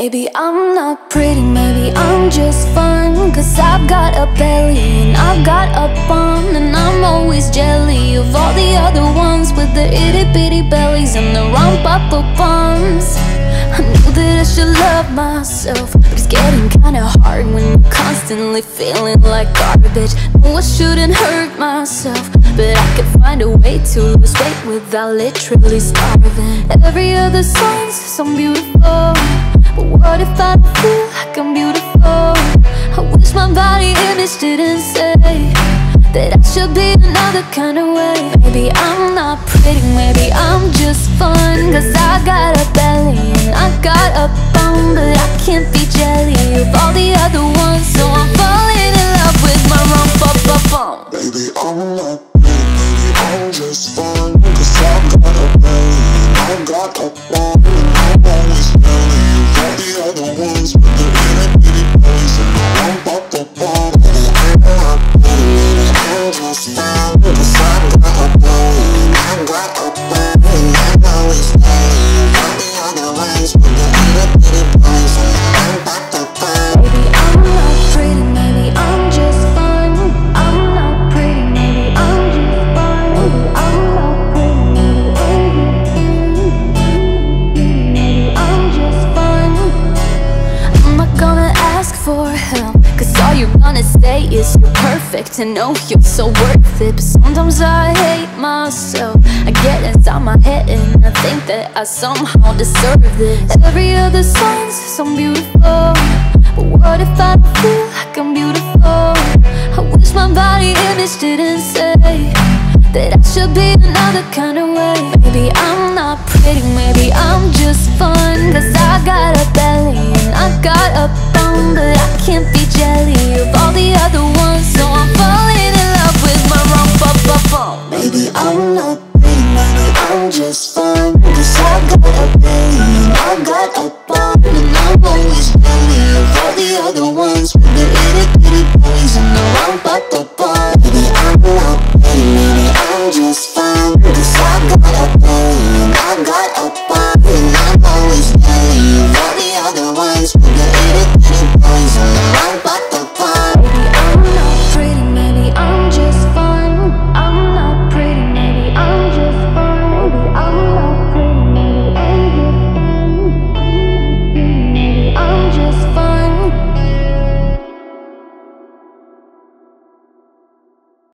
Maybe I'm not pretty, maybe I'm just fun. Cause I've got a belly and I've got a bum And I'm always jelly of all the other ones With the itty bitty bellies and the rump up bums. I knew that I should love myself But it's getting kinda hard when I'm constantly feeling like garbage. No, I shouldn't hurt myself But I could find a way to lose weight without literally starving. Every other song's so beautiful but what if I feel like I'm beautiful? I wish my body image didn't say That I should be another kind of way. Maybe I'm not pretty, maybe I'm just fun. Cause I got a belly and I got a bum But I can't be jelly of all the other ones. So I'm falling in love with my rump up bum Baby, I'm not pretty, maybe I'm just fun. Cause I got a belly and I got a bum say is you're perfect and know you're so worth it. But sometimes I hate myself. I get inside my head and I think that I somehow deserve this Every other song's so beautiful. But what if I feel like I'm beautiful? I wish my body image didn't say That I should be another kind of way. Maybe I'm not pretty, maybe I'm just of all the other ones. So I'm falling in love with my Maybe I'm not pretty, maybe I'm just fine. Cause I got a belly